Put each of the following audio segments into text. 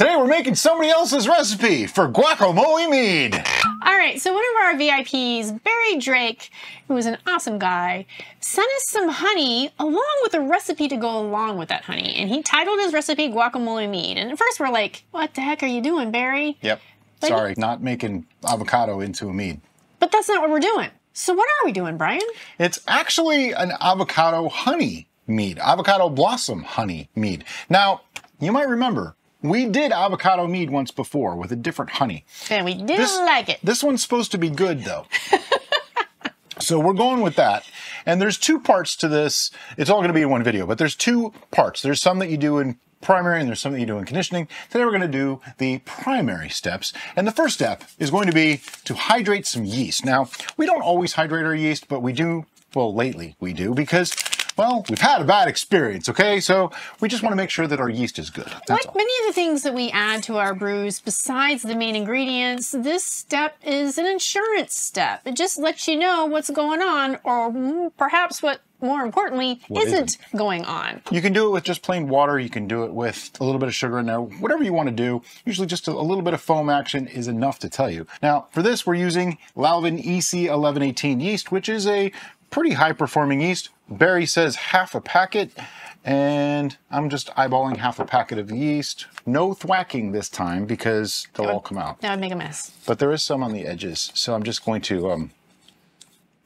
Today we're making somebody else's recipe for guacamole mead. All right, so one of our VIPs, Barry Drake, who is an awesome guy, sent us some honey along with a recipe to go along with that honey. And he titled his recipe guacamole mead. And at first we're like, what the heck are you doing, Barry? Yep. But- Sorry, not making avocado into a mead. But that's not what we're doing. So what are we doing, Brian? It's actually an avocado honey mead, avocado blossom honey mead. Now, you might remember, we did avocado mead once before with a different honey. And we didn't like it. This one's supposed to be good though. so we're going with that. And there's two parts to this. It's all going to be in one video, but there's two parts. There's some that you do in primary and there's some that you do in conditioning. Today we're going to do the primary steps. And the first step is going to be to hydrate some yeast. Now, we don't always hydrate our yeast, but we do, well, lately we do because well, we've had a bad experience, okay? So we just want to make sure that our yeast is good. That's Like all. many of the things that we add to our brews, besides the main ingredients, this step is an insurance step. It just lets you know what's going on, or mm, perhaps what more importantly What isn't going on. You can do it with just plain water. You can do it with a little bit of sugar in there. Whatever you want to do. Usually just a, a little bit of foam action is enough to tell you. Now, for this, we're using Lalvin E EC1118 yeast, which is a pretty high performing yeast. Barry says half a packet, and I'm just eyeballing half a packet of yeast. No thwacking this time because they'll all come out. That would make a mess. But there is some on the edges, so I'm just going to um,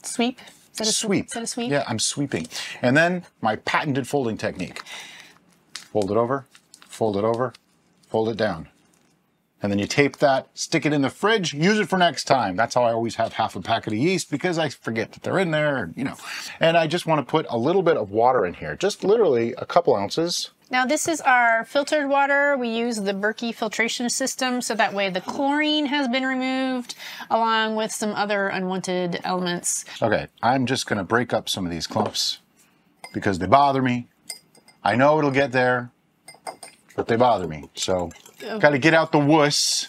Sweep. Is that a sweep. Is that a sweep? Yeah, I'm sweeping. And then my patented folding technique. Fold it over, fold it over, fold it down. And then you tape that, stick it in the fridge, use it for next time. That's how I always have half a packet of yeast because I forget that they're in there, you know. And I just want to put a little bit of water in here, just literally a couple ounces. Now this is our filtered water. We use the Berkey filtration system so that way the chlorine has been removed along with some other unwanted elements. Okay, I'm just gonna break up some of these clumps because they bother me. I know it'll get there, but they bother me. So, Oh. gotta get out the wuss,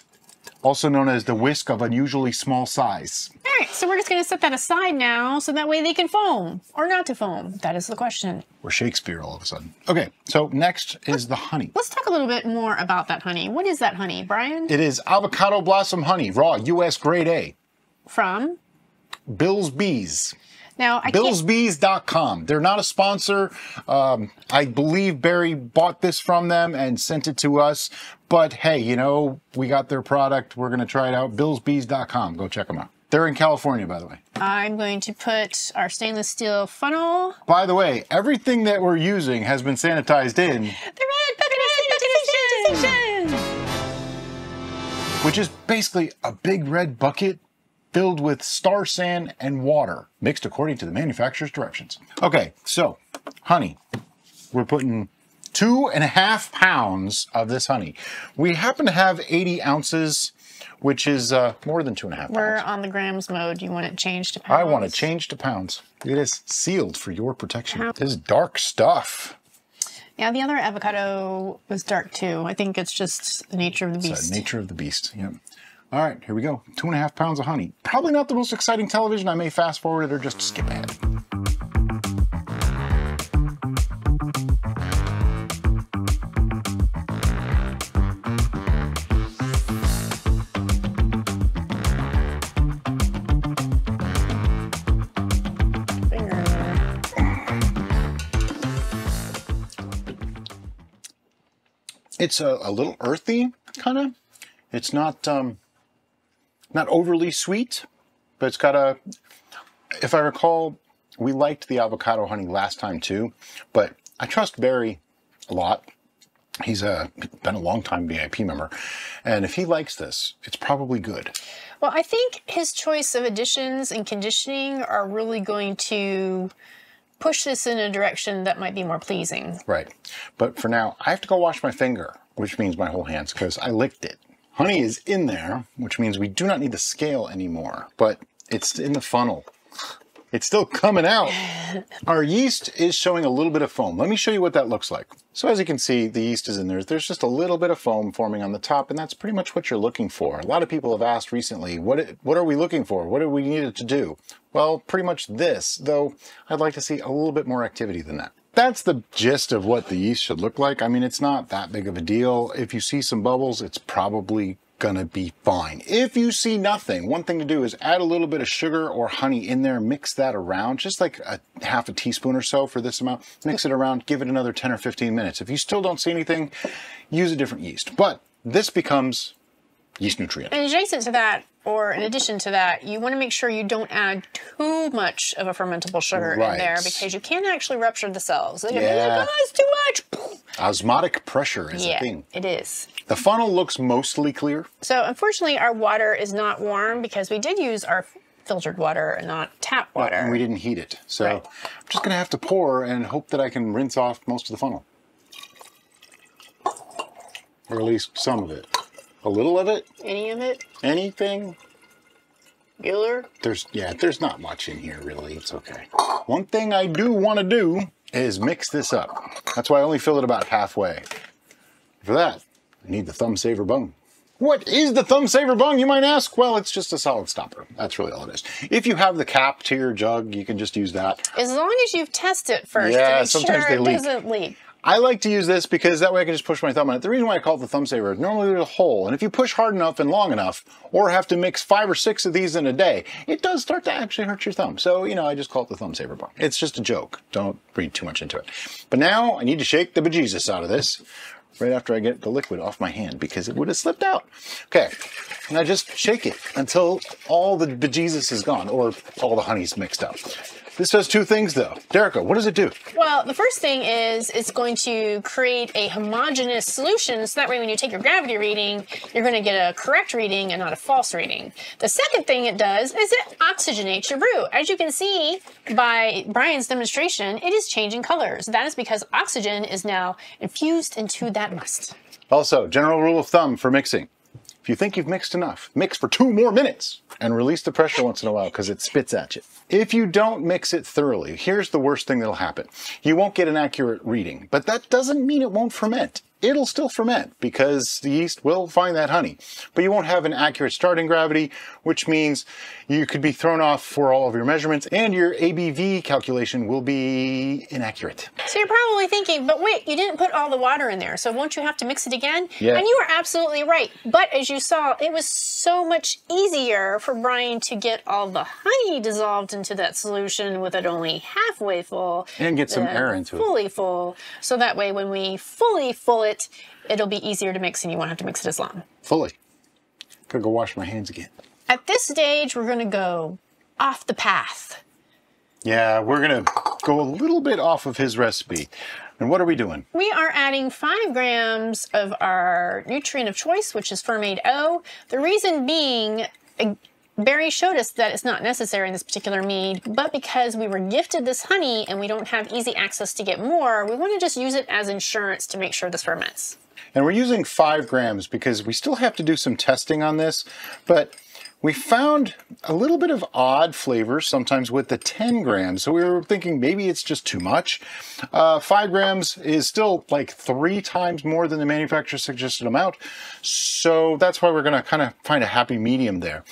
also known as the whisk of unusually small size. All right, so we're just going to set that aside now so that way they can foam or not to foam. That is the question. We're Shakespeare all of a sudden. Okay, so next is the honey. Let's talk a little bit more about that honey. What is that honey, Brian? It is avocado blossom honey, raw, US grade A. From? Bill's Bees. Now, I. BillsBees.com. They're not a sponsor. Um, I believe Barry bought this from them and sent it to us. But hey, you know, we got their product. We're going to try it out. BillsBees.com. Go check them out. They're in California, by the way. I'm going to put our stainless steel funnel. By the way, everything that we're using has been sanitized in, The red bucket sanitization! which is basically a big red bucket filled with Star San and water, mixed according to the manufacturer's directions. Okay, so honey. We're putting two and a half pounds of this honey. We happen to have 80 ounces, which is uh, more than two and a half We're pounds. on the grams mode. You want it changed to pounds? I want to change to pounds. It is sealed for your protection. This is dark stuff. Yeah, the other avocado was dark too. I think it's just the nature of the beast The beast. nature of the beast. Yep. All right, here we go. Two and a half pounds of honey. Probably not the most exciting television. I may fast forward it or just skip ahead. It's a, a little earthy, kind of. It's not um, not overly sweet, but it's got a. If I recall, we liked the avocado honey last time too, but I trust Barry a lot. He's a been a long time VIP member, and if he likes this, it's probably good. Well, I think his choice of additions and conditioning are really going to push this in a direction that might be more pleasing. Right. But for now, I have to go wash my finger, which means my whole hands, because I licked it. Honey is in there, which means we do not need the scale anymore, but it's in the funnel. It's still coming out. Our yeast is showing a little bit of foam. Let me show you what that looks like. So as you can see, the yeast is in there. There's just a little bit of foam forming on the top, and that's pretty much what you're looking for. A lot of people have asked recently, what, what are we looking for? What do we need it to do? Well, pretty much this, though I'd like to see a little bit more activity than that. That's the gist of what the yeast should look like. I mean, it's not that big of a deal. If you see some bubbles, it's probably gonna be fine. If you see nothing, one thing to do is add a little bit of sugar or honey in there, mix that around, just like a half a teaspoon or so for this amount. Mix it around, give it another 10 or 15 minutes. If you still don't see anything, use a different yeast. But this becomes yeast nutrient. And adjacent to that, or in addition to that, you want to make sure you don't add too much of a fermentable sugar in there because you can actually rupture the cells. They Yeah. oh, it's too much. Osmotic pressure is a thing. it is. The funnel looks mostly clear. So unfortunately, our water is not warm because we did use our filtered water and not tap water. and we didn't heat it. So Right. I'm just gonna have to pour and hope that I can rinse off most of the funnel. Or at least some of it. A little of it? Any of it? Anything? Giller? There's, yeah, there's not much in here really. It's okay. One thing I do want to do is mix this up. That's why I only fill it about halfway. For that, I need the thumb saver bung. What is the thumb saver bung, you might ask? Well, it's just a solid stopper. That's really all it is. If you have the cap to your jug, you can just use that. As long as you've tested it first Yeah, to make sometimes sure they it leak. doesn't leak. I like to use this because that way I can just push my thumb on it. The reason why I call it the thumb saver, is normally there's a hole, and if you push hard enough and long enough, or have to mix five or six of these in a day, it does start to actually hurt your thumb. So, you know, I just call it the thumb saver bar. It's just a joke. Don't read too much into it. But now I need to shake the bejesus out of this right after I get the liquid off my hand because it would have slipped out. Okay, and I just shake it until all the bejesus is gone, or all the honey's mixed up. This does two things though. Derica, what does it do? Well, the first thing is it's going to create a homogeneous solution so that way when you take your gravity reading, you're going to get a correct reading and not a false reading. The second thing it does is it oxygenates your brew. As you can see by Brian's demonstration, it is changing colors. That is because oxygen is now infused into that must. Also, general rule of thumb for mixing. If you think you've mixed enough, mix for two more minutes and release the pressure once in a while because it spits at you. If you don't mix it thoroughly, here's the worst thing that'll happen. You won't get an accurate reading, but that doesn't mean it won't ferment. It'll still ferment because the yeast will find that honey, but you won't have an accurate starting gravity, which means you could be thrown off for all of your measurements and your ABV calculation will be inaccurate. So you're probably thinking, but wait, you didn't put all the water in there, so won't you have to mix it again? Yeah. And you were absolutely right. But as you saw, it was so much easier for Brian to get all the honey dissolved into that solution with it only halfway full. And get some air into it. Fully full. So that way when we fully full it, it'll be easier to mix and you won't have to mix it as long. Fully. Gotta go wash my hands again. At this stage, we're gonna go off the path. Yeah, we're gonna go a little bit off of his recipe. And what are we doing? We are adding five grams of our nutrient of choice, which is Fermaid O. The reason being, Barry showed us that it's not necessary in this particular mead, but because we were gifted this honey and we don't have easy access to get more, we want to just use it as insurance to make sure this ferments. And we're using five grams because we still have to do some testing on this, but we found a little bit of odd flavors sometimes with the 10 grams. So we were thinking maybe it's just too much. Uh, five grams is still like three times more than the manufacturer suggested amount. So that's why we're going to kind of find a happy medium there.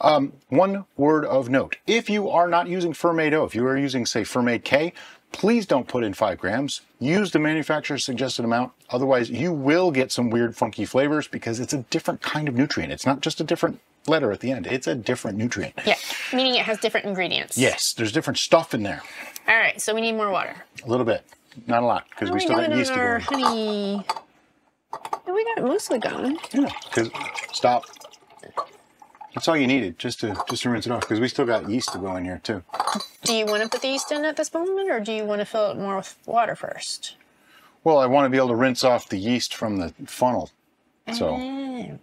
Um, one word of note. If you are not using Fermaid O, if you are using, say, Fermaid K, please don't put in five grams. Use the manufacturer's suggested amount. Otherwise, you will get some weird, funky flavors because it's a different kind of nutrient. It's not just a different letter at the end. It's a different nutrient. Yeah, meaning it has different ingredients. Yes, there's different stuff in there. All right, so we need more water. A little bit. Not a lot, because we still got yeast to go. honey? Oh, we got it mostly gone. Yeah, because stop. That's all you needed, just to just to rinse it off, because we still got yeast to go in here too. Do you want to put the yeast in at this moment, or do you want to fill it more with water first? Well, I want to be able to rinse off the yeast from the funnel. So, Mm.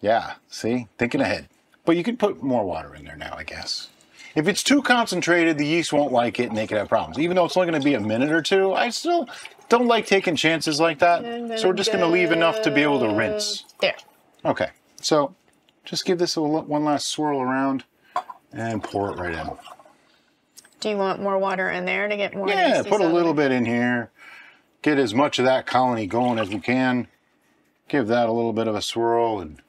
yeah, see, thinking ahead. But you can put more water in there now, I guess. If it's too concentrated, the yeast won't like it and they could have problems. Even though it's only going to be a minute or two, I still don't like taking chances like that. So we're just going to leave enough to be able to rinse. There. Okay, so just give this a, one last swirl around and pour it right in. Do you want more water in there to get more? Yeah, put a little bit in here. Get as much of that colony going as we can. Give that a little bit of a swirl and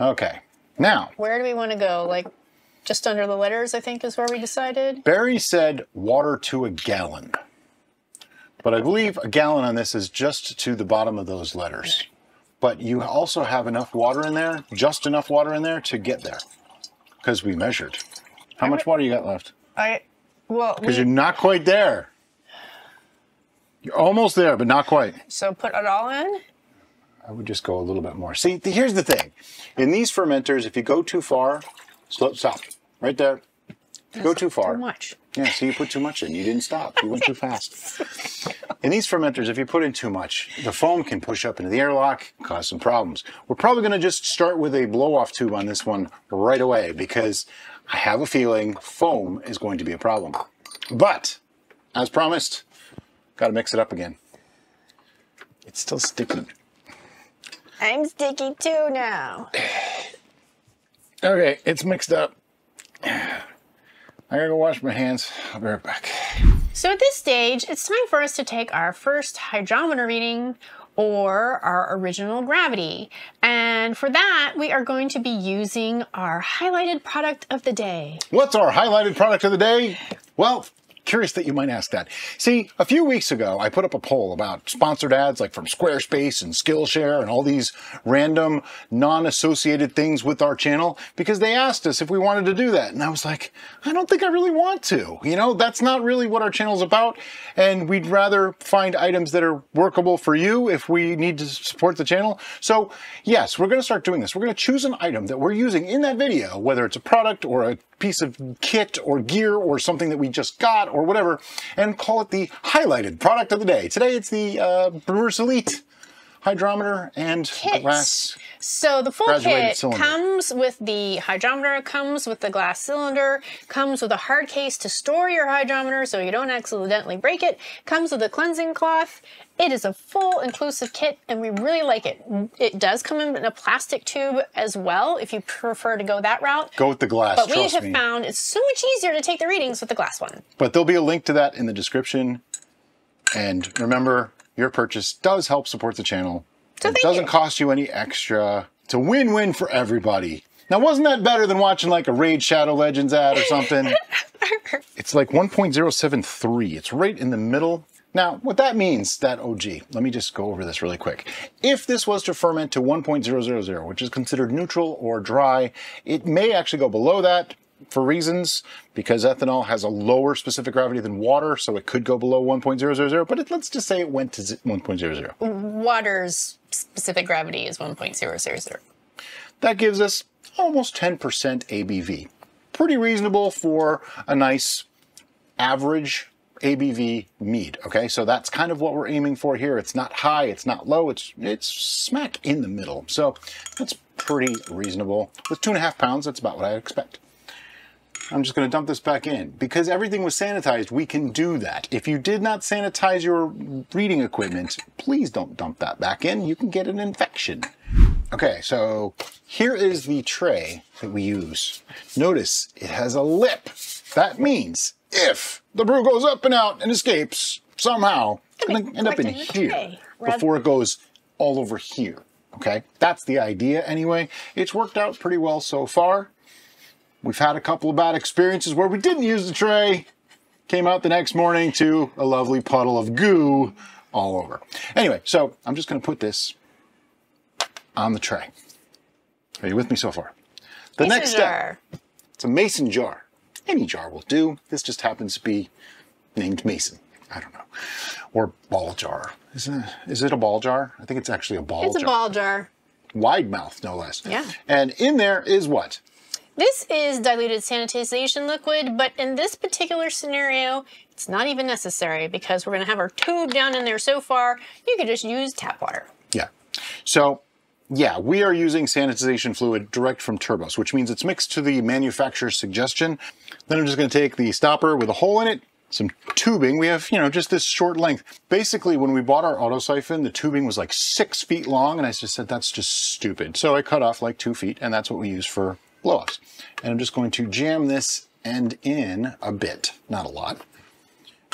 okay. Now, Where do we want to go? Like Just under the letters, I think, is where we decided. Barry said water to a gallon. But I believe a gallon on this is just to the bottom of those letters. But you also have enough water in there, just enough water in there to get there. Because we measured. How much water you got left? I, well, Because you're not quite there. You're almost there, but not quite. so put it all in. I would just go a little bit more. See, here's the thing. In these fermenters, if you go too far, slow, stop. Right there. If you go too far. Too much. Yeah, so you put too much in. You didn't stop. You went too fast. In these fermenters, if you put in too much, the foam can push up into the airlock, cause some problems. We're probably going to just start with a blow-off tube on this one right away because I have a feeling foam is going to be a problem. But, as promised, got to mix it up again. It's still sticky. I'm sticky too now. Okay, it's mixed up. I gotta go wash my hands. I'll be right back. So at this stage, it's time for us to take our first hydrometer reading or our original gravity. And for that, we are going to be using our highlighted product of the day. What's our highlighted product of the day? Well, curious that you might ask that. See, a few weeks ago, I put up a poll about sponsored ads like from Squarespace and Skillshare and all these random non-associated things with our channel because they asked us if we wanted to do that. And I was like, I don't think I really want to. You know, that's not really what our channel's about. And we'd rather find items that are workable for you if we need to support the channel. So yes, we're going to start doing this. We're going to choose an item that we're using in that video, whether it's a product or a piece of kit or gear or something that we just got or whatever, and call it the highlighted product of the day. Today it's the uh, Brewers Elite hydrometer and Kits. glass. So the full kit cylinder. comes with the hydrometer, comes with the glass cylinder, comes with a hard case to store your hydrometer so you don't accidentally break it, comes with a cleansing cloth. It is a full inclusive kit and we really like it. It does come in a plastic tube as well if you prefer to go that route. Go with the glass, But we have me. found it's so much easier to take the readings with the glass one. But there'll be a link to that in the description. And remember, your purchase does help support the channel. So it doesn't you. cost you any extra. It's a win-win for everybody. Now, wasn't that better than watching like a Raid Shadow Legends ad or something? it's like 1.073. It's right in the middle. Now, what that means, that OG, let me just go over this really quick. If this was to ferment to 1.000, which is considered neutral or dry, it may actually go below that for reasons because ethanol has a lower specific gravity than water, so it could go below 1.000, but it, let's just say it went to z- 1.00. Water's specific gravity is 1.000. That gives us almost 10% ABV. Pretty reasonable for a nice average ABV mead. Okay, so that's kind of what we're aiming for here. It's not high, it's not low, it's it's smack in the middle. So that's pretty reasonable. With two and a half pounds, that's about what I expect. I'm just going to dump this back in. Because everything was sanitized, we can do that. If you did not sanitize your reading equipment, please don't dump that back in. You can get an infection. Okay, so here is the tray that we use. Notice it has a lip. That means if the brew goes up and out and escapes somehow, it's going to end up in right in the here before it goes all over here. Okay, that's the idea anyway. It's worked out pretty well so far. We've had a couple of bad experiences where we didn't use the tray, came out the next morning to a lovely puddle of goo all over. Anyway, so I'm just going to put this on the tray. Are you with me so far? The Mason next step, jar. it's a mason jar. Any jar will do. This just happens to be named mason. I don't know. Or ball jar. Is it, is it a ball jar? I think it's actually a ball It's jar. It's a ball jar. Wide mouth, no less. Yeah. And in there is what? This is diluted sanitization liquid, but in this particular scenario, it's not even necessary because we're going to have our tube down in there so far, you could just use tap water. Yeah. So, yeah, we are using sanitization fluid direct from Turbos, which means it's mixed to the manufacturer's suggestion. Then I'm just going to take the stopper with a hole in it, some tubing. We have, you know, just this short length. Basically, when we bought our auto siphon, the tubing was like six feet long, and I just said, that's just stupid. So I cut off like two feet, and that's what we use for blow-offs. And I'm just going to jam this end in a bit, not a lot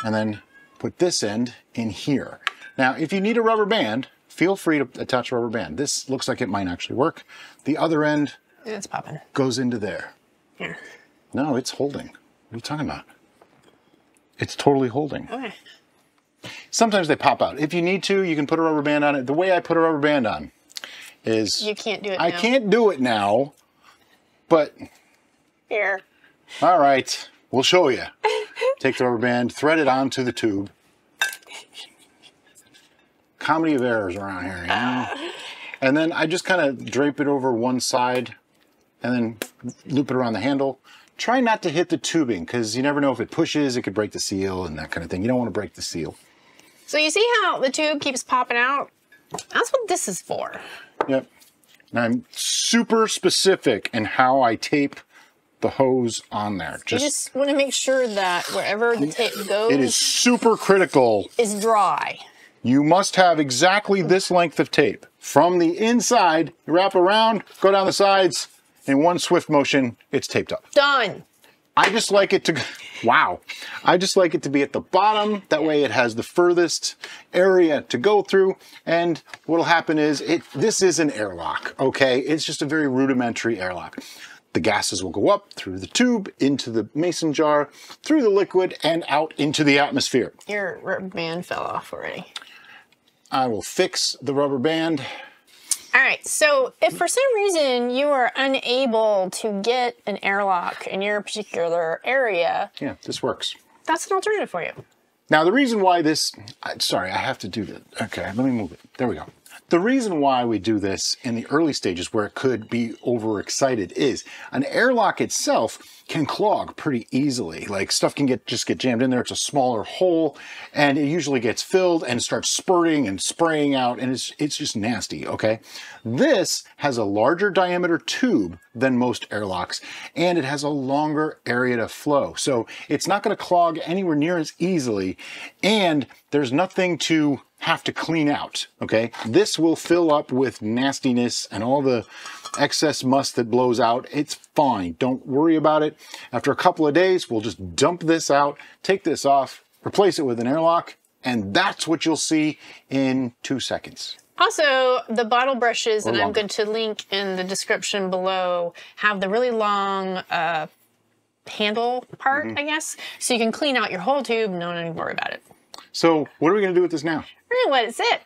and then put this end in here. Now, if you need a rubber band, feel free to attach a rubber band. This looks like it might actually work. The other end It's popping. goes into there. Here. No, it's holding. What are you talking about? It's totally holding. Okay. Sometimes they pop out. If you need to, you can put a rubber band on it. The way I put a rubber band on is You can't do it I now. can't do it now, but Here. all right, we'll show you. Take the rubber band, thread it onto the tube. Comedy of errors around here, you know? And then I just kind of drape it over one side and then loop it around the handle. Try not to hit the tubing because you never know if it pushes, it could break the seal and that kind of thing. You don't want to break the seal. So you see how the tube keeps popping out? That's what this is for. Yep. And I'm super specific in how I tape the hose on there. You Just, just want to make sure that wherever the tape goes it is super critical. is dry. You must have exactly this length of tape. From the inside, you wrap around, go down the sides, in one swift motion, it's taped up. Done. I just like it to, wow. I just like it to be at the bottom. That way it has the furthest area to go through. And what'll happen is it, this is an airlock, okay? It's just a very rudimentary airlock. The gases will go up through the tube, into the mason jar, through the liquid, and out into the atmosphere. Your rubber band fell off already. I will fix the rubber band. All right, so if for some reason you are unable to get an airlock in your particular area, Yeah, this works. that's an alternative for you. Now, the reason why this, sorry, I have to do this. Okay, let me move it. There we go. The reason why we do this in the early stages where it could be overexcited is an airlock itself can clog pretty easily. Like stuff can get just get jammed in there. It's a smaller hole and it usually gets filled and starts spurting and spraying out and it's it's just nasty, okay? This has a larger diameter tube than most airlocks and it has a longer area to flow. So it's not going to clog anywhere near as easily and there's nothing to have to clean out, okay? This will fill up with nastiness and all the excess must that blows out. It's fine. Don't worry about it. After a couple of days, we'll just dump this out, take this off, replace it with an airlock, and that's what you'll see in two seconds. Also, the bottle brushes, and I'm going to link in the description below, have the really long uh, handle part, Mm-hmm. I guess, so you can clean out your whole tube, no need to worry about it. So what are we gonna do with this now? We're gonna let it sit.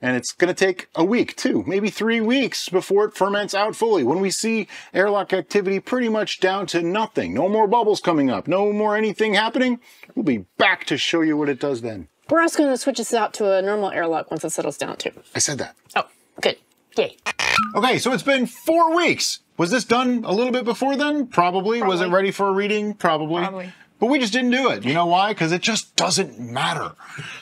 And it's going to take a week, two, maybe three weeks before it ferments out fully. When we see airlock activity pretty much down to nothing, no more bubbles coming up, no more anything happening, we'll be back to show you what it does then. We're also going to switch this out to a normal airlock once it settles down too. I said that. Oh, good. Yay. Okay, so it's been four weeks. Was this done a little bit before then? Probably. Was it ready for a reading? Probably. Probably. But we just didn't do it. You know why? Because it just doesn't matter.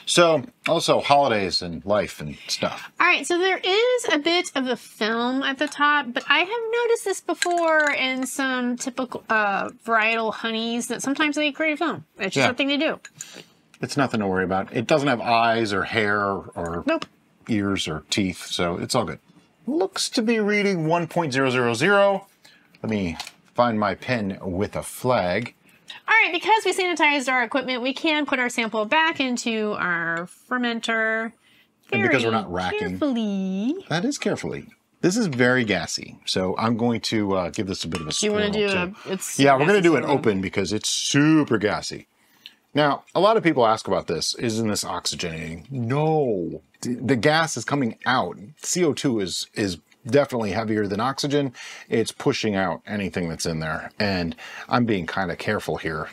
So, also holidays and life and stuff. All right, so there is a bit of a film at the top, but I have noticed this before in some typical uh, varietal honeys that sometimes they create a film. It's just Yeah. something to do. It's nothing to worry about. It doesn't have eyes or hair or Nope. ears or teeth, so it's all good. Looks to be reading 1.000. Let me find my pen with a flag. All right, because we sanitized our equipment, we can put our sample back into our fermenter. And because we're not racking. Carefully. That is carefully. This is very gassy, so I'm going to uh, give this a bit of a Do you want to do swirl, a? It's Yeah, we're going to do an open because it's super gassy. Now, a lot of people ask about this. Isn't this oxygenating? No, the, the gas is coming out. CO2 is is definitely heavier than oxygen. It's pushing out anything that's in there, and I'm being kind of careful here.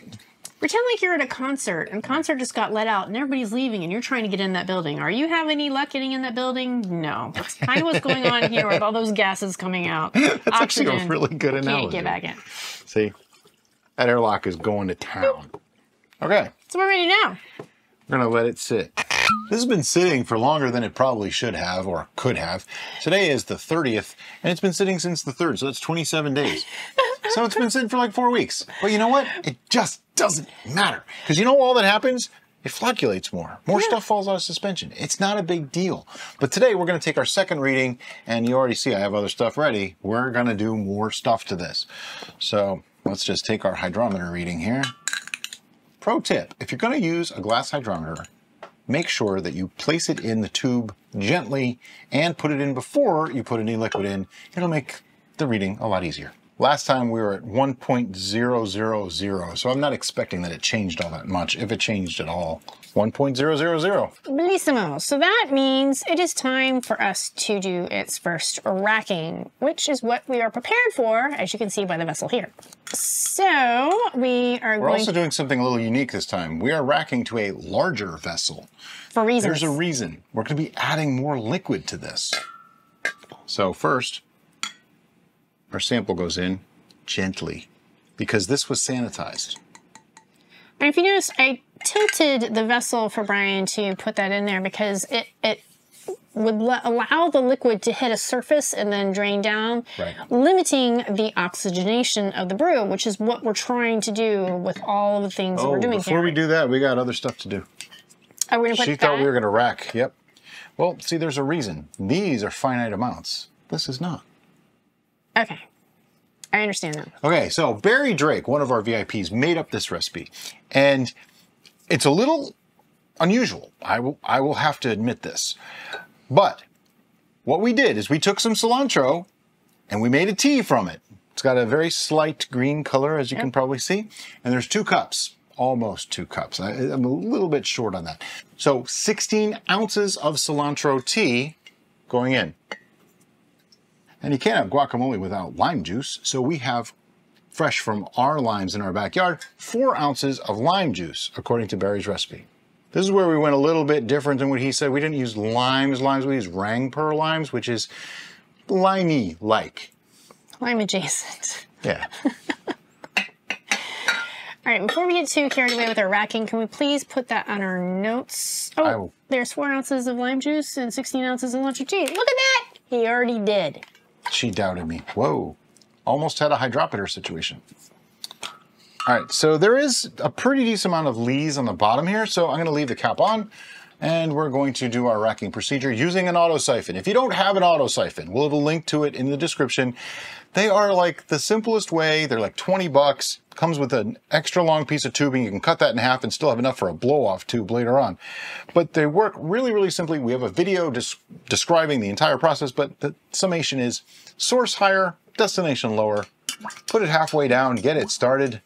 Pretend like you're at a concert and concert just got let out and everybody's leaving and you're trying to get in that building. Are you having any luck getting in that building? No. That's kind of what's going on here with all those gases coming out. That's actually a really good analogy. Can't get back in. See, that airlock is going to town. Okay, So we're ready now. We're gonna let it sit. This has been sitting for longer than it probably should have or could have. Today is the 30th, and it's been sitting since the 3rd, so that's 27 days. so it's been sitting for like four weeks. But you know what? It just doesn't matter. Because you know all that happens? It flocculates more. More stuff falls out of suspension. It's not a big deal. But today we're gonna take our second reading, and you already see I have other stuff ready. We're gonna do more stuff to this. So let's just take our hydrometer reading here. Pro tip, if you're going to use a glass hydrometer, make sure that you place it in the tube gently and put it in before you put any liquid in. It'll make the reading a lot easier. Last time we were at 1.000, so I'm not expecting that it changed all that much, if it changed at all. 1.000. Bellissimo. So that means it is time for us to do its first racking, which is what we are prepared for, as you can see by the vessel here. So we are We're also doing something a little unique this time. We are racking to a larger vessel. for reasons. There's a reason. We're going to be adding more liquid to this. So first, our sample goes in gently because this was sanitized. And if you notice, I tilted the vessel for Brian to put that in there because it, it would allow the liquid to hit a surface and then drain down, Right. limiting the oxygenation of the brew, which is what we're trying to do with all of the things that we're oh, doing Oh, before here. we do that, we got other stuff to do. oh, we're gonna put She thought we were going to rack. Yep. Well, see, there's a reason. These are finite amounts. This is not. Okay, I understand that. Okay, so Barry Drake, one of our VIPs, made up this recipe, and it's a little unusual. I will I will have to admit this, but what we did is we took some cilantro and we made a tea from it. It's got a very slight green color, as you can probably see, and there's two cups. Almost two cups. I, I'm a little bit short on that. So 16 ounces of cilantro tea going in. And you can't have guacamole without lime juice, so we have fresh from our limes in our backyard, four ounces of lime juice, according to Barry's recipe. This is where we went a little bit different than what he said. We didn't use limes, limes, we used Rangpur limes, which is limey like. Lime adjacent. Yeah. All right, before we get too carried away with our racking, can we please put that on our notes? Oh, there's four ounces of lime juice and 16 ounces of lunch tea. Look at that! He already did. She doubted me. Whoa. Almost had a hydropeter situation. All right, so there is a pretty decent amount of lees on the bottom here, so I'm going to leave the cap on, and we're going to do our racking procedure using an auto siphon. If you don't have an auto siphon, we'll have a link to it in the description. They are like the simplest way. They're like 20 bucks. Comes with an extra long piece of tubing. You can cut that in half and still have enough for a blow-off tube later on. But they work really, really simply. We have a video des- describing the entire process, but the summation is source higher, destination lower. Put it halfway down, get it started,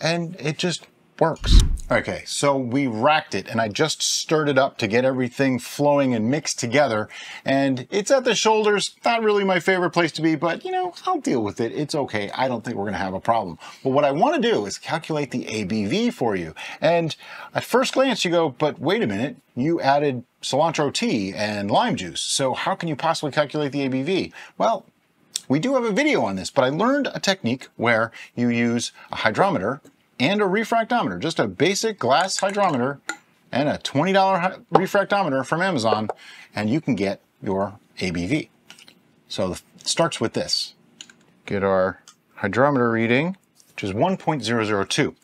and it just works. Okay, so we racked it and I just stirred it up to get everything flowing and mixed together. And it's at the shoulders, not really my favorite place to be, but you know, I'll deal with it. It's okay. I don't think we're gonna have a problem. But what I wanna do is calculate the ABV for you. And at first glance you go, but wait a minute, you added cilantro tea and lime juice. So how can you possibly calculate the ABV? Well, we do have a video on this, but I learned a technique where you use a hydrometer and a refractometer, just a basic glass hydrometer and a $20 refractometer from Amazon, and you can get your ABV. So it starts with this. Get our hydrometer reading, which is 1.002.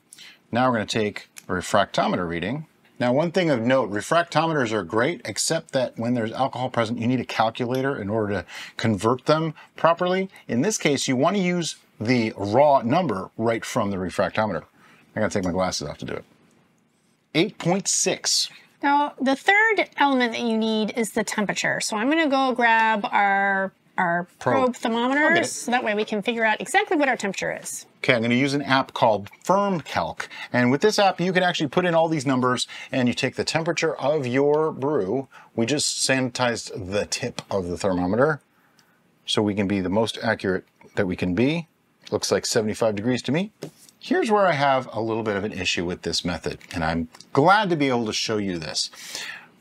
Now we're going to take a refractometer reading. Now, one thing of note, refractometers are great, except that when there's alcohol present, you need a calculator in order to convert them properly. In this case, you want to use the raw number right from the refractometer. I gotta take my glasses off to do it. 8.6. Now, the third element that you need is the temperature. So I'm going to go grab our our probe, Probe. thermometers so that way we can figure out exactly what our temperature is. Okay, I'm going to use an app called FermCalc. And with this app, you can actually put in all these numbers and you take the temperature of your brew. We just sanitized the tip of the thermometer so we can be the most accurate that we can be. Looks like 75 degrees to me. Here's where I have a little bit of an issue with this method, and I'm glad to be able to show you this.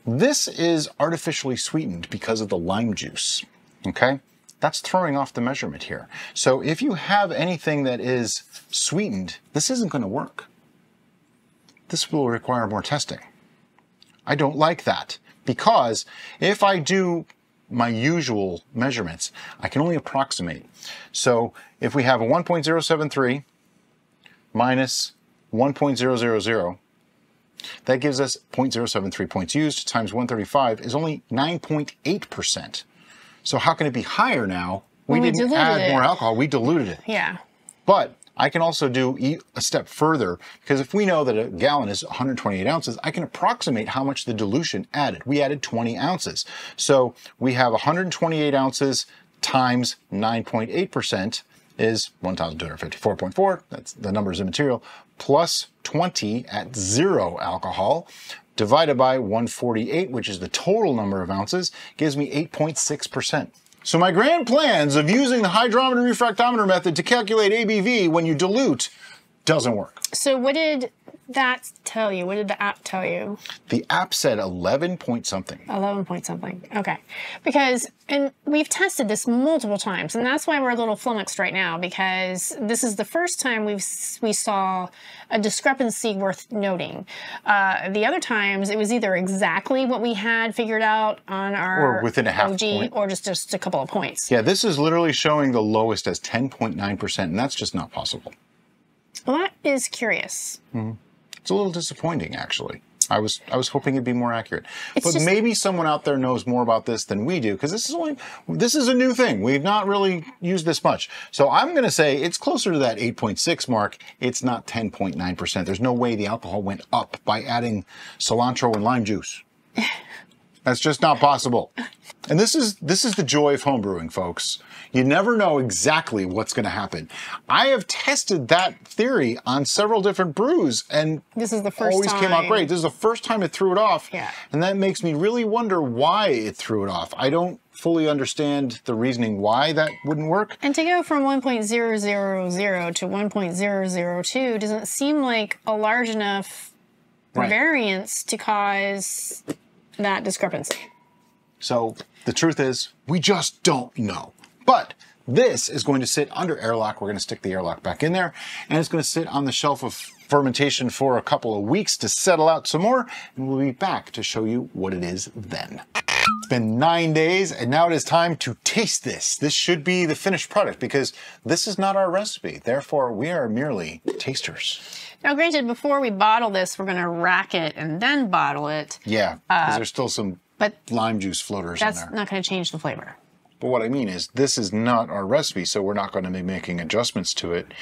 This is artificially sweetened because of the lime juice, okay? That's throwing off the measurement here. So if you have anything that is sweetened, this isn't gonna work. This will require more testing. I don't like that because if I do my usual measurements, I can only approximate. So if we have a 1.073 minus 1.000, that gives us 0.073 points used times 135 is only 9.8%. So how can it be higher now? We Well, we didn't add it. more alcohol, we diluted it. Yeah. But I can also do a step further because if we know that a gallon is 128 ounces, I can approximate how much the dilution added. We added 20 ounces. So we have 128 ounces times 9.8% is 1,254.4. That's the numbers immaterial. Plus 20 at zero alcohol divided by 148, which is the total number of ounces, gives me 8.6%. So my grand plans of using the hydrometer refractometer method to calculate ABV when you dilute doesn't work. So what did that tell you? What did the app tell you? The app said 11 point something. 11 point something. Okay. Because, and we've tested this multiple times, and that's why we're a little flummoxed right now, because this is the first time we've we saw a discrepancy worth noting. Uh, the other times, it was either exactly what we had figured out on our Or within a half OG, point. or just, just a couple of points. Yeah, this is literally showing the lowest as 10.9%, and that's just not possible. Well, that is curious. Mm-hmm. It's a little disappointing, actually. I was I was hoping it'd be more accurate, It's but just- maybe someone out there knows more about this than we do because this is only this is a new thing. We've not really used this much, so I'm going to say it's closer to that 8.6 mark. It's not 10.9 percent. There's no way the alcohol went up by adding cilantro and lime juice. That's just not possible. And this is this is the joy of homebrewing, folks. You never know exactly what's going to happen. I have tested that theory on several different brews, and This is the first always came out time. great. This is the first time it threw it off, Yeah. and that makes me really wonder why it threw it off. I don't fully understand the reasoning why that wouldn't work. And to go from 1.000 to 1.002 doesn't seem like a large enough Right. variance to cause that discrepancy. So the truth is, we just don't know. But this is going to sit under airlock. We're going to stick the airlock back in there, and it's going to sit on the shelf of fermentation for a couple of weeks to settle out some more, and we'll be back to show you what it is then. It's been nine days, and now it is time to taste this. This should be the finished product because this is not our recipe. Therefore, we are merely tasters. Now, granted, before we bottle this, we're going to rack it and then bottle it, Yeah, because uh, there's still some but lime juice floaters in that's not going to change the flavor. But what I mean is, this is not our recipe, so we're not going to be making adjustments to it.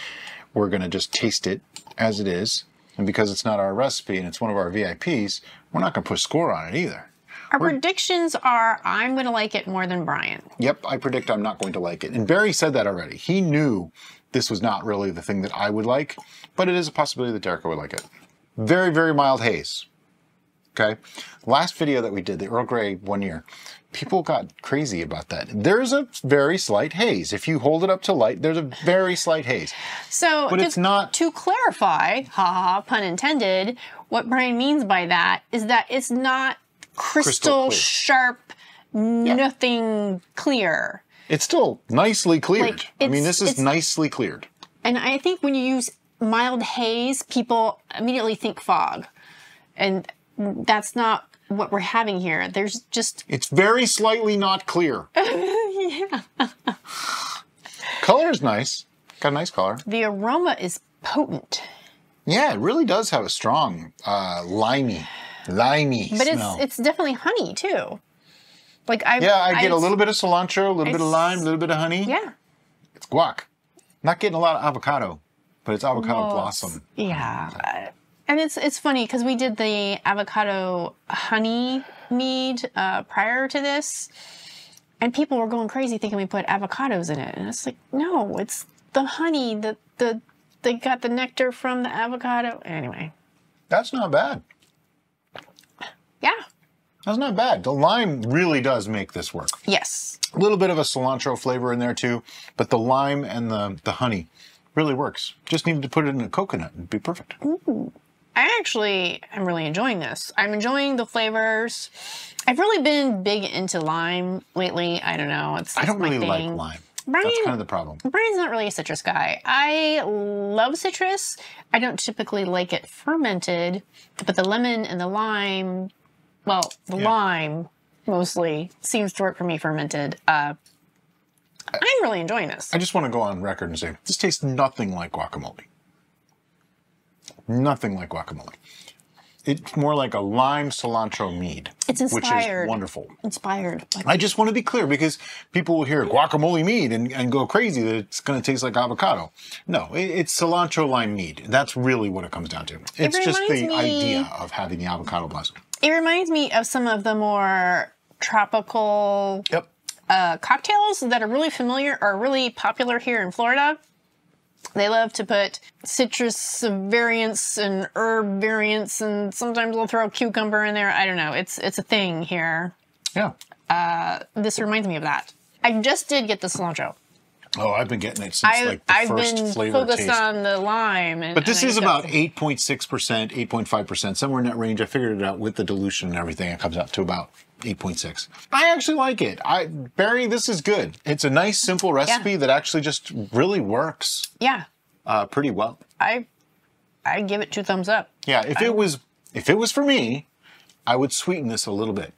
We're going to just taste it as it is. And because it's not our recipe and it's one of our VIPs, we're not going to put score on it either. Our predictions are I'm going to like it more than Brian. Yep, I predict I'm not going to like it. And Barry said that already. He knew this was not really the thing that I would like, but it is a possibility that Derica would like it. Very, very mild haze. Okay. Last video that we did, the Earl Grey one year, people got crazy about that. There's a very slight haze. If you hold it up to light, there's a very slight haze. So, But it's not- to clarify, haha, pun intended, what Brian means by that is that it's not crystal, clear. sharp, nothing clear. It's still nicely cleared. Like, I mean, this is nicely cleared. And I think when you use mild haze, people immediately think fog. And that's not what we're having here. There's just It's very slightly not clear. yeah. Color is nice. Got a nice color. The aroma is potent. Yeah, it really does have a strong, uh, limey, limey But smell. it's it's definitely honey too. Like I yeah, I get a little bit of cilantro, a little bit of lime, a little bit of honey. Yeah. It's guac. Not getting a lot of avocado, but it's avocado Well, blossom. Yeah. And it's it's funny because we did the avocado honey mead uh, prior to this, and people were going crazy thinking we put avocados in it, and it's like no, it's the honey, that the they got the nectar from the avocado. Anyway, That's not bad. That's not bad. The lime really does make this work. yes, A little bit of a cilantro flavor in there too, but the lime and the, the honey really works. Just needed to put it in a coconut and be perfect. Ooh. I actually am really enjoying this. I'm enjoying the flavors. I've really been big into lime lately. I don't know. It's, I don't really like lime. Brian, That's kind of the problem. Brian's not really a citrus guy. I love citrus. I don't typically like it fermented, but the lemon and the lime, well, the Yeah. lime mostly seems to work for me fermented. Uh, I'm really enjoying this. I just want to go on record and say this tastes nothing like guacamole. Nothing like guacamole. It's more like a lime cilantro mead, It's which is wonderful. Inspired. Like, I just want to be clear because people will hear guacamole mead and, and go crazy that it's going to taste like avocado. No, it, it's cilantro lime mead. That's really what it comes down to. It's just the me- idea of having the avocado blossom. It reminds me of some of the more tropical Yep. uh, cocktails that are really familiar are really popular here in Florida. They love to put citrus variants and herb variants, and sometimes they'll throw a cucumber in there. I don't know. It's it's a thing here. Yeah. This reminds me of that. I just did get the cilantro. Oh, I've been getting it since I, like the I've first been flavor focused taste. on the lime, and But this and is about 8.6%, 8.5%, somewhere in that range. I figured it out with the dilution and everything. It comes out to about 8.6. I actually like it. I Barry, this is good. It's a nice, simple recipe that actually just really works yeah. uh, pretty well. I I give it two thumbs up. Yeah, if it was if it was for me, I would sweeten this a little bit.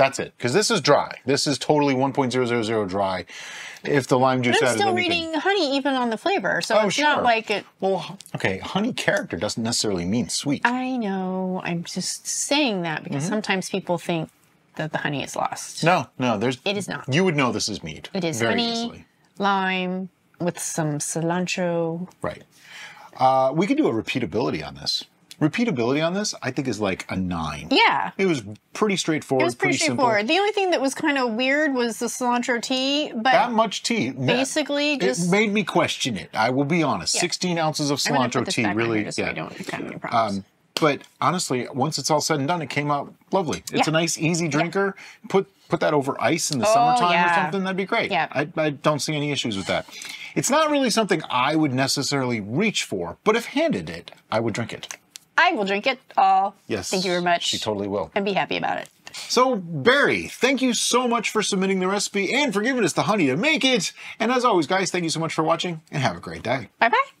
That's it, because this is dry. This is totally 1.000 dry. If the lime juice I'm still anything. reading honey even on the flavor, so Oh, it's sure. not like it. Well, okay, honey character doesn't necessarily mean sweet. I know. I'm just saying that because Mm-hmm. sometimes people think that the honey is lost. No, no, there's. It is not. You would know this is mead. It is very honey, easily. lime with some cilantro. Right. Uh, we could do a repeatability on this. Repeatability on this, I think, is like a nine. Yeah. It was pretty straightforward. It was pretty, simple. straightforward. The only thing that was kind of weird was the cilantro tea, but That much tea. basically It just. made me question it. I will be honest. Yeah. 16 ounces of cilantro tea really. just so I don't have any problems. Um, but honestly, once it's all said and done, it came out lovely. It's Yeah. a nice, easy drinker. Put put that over ice in the Oh, summertime or something. That'd be great. Yeah. I, I don't see any issues with that. It's not really something I would necessarily reach for, but if handed it, I would drink it. I will drink it all. Yes. Thank you very much. She totally will. and be happy about it. So, Barry, thank you so much for submitting the recipe and for giving us the honey to make it. And as always, guys, thank you so much for watching and have a great day. Bye bye.